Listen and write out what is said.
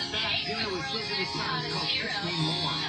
stop doing what says in the song called Kiss Me More.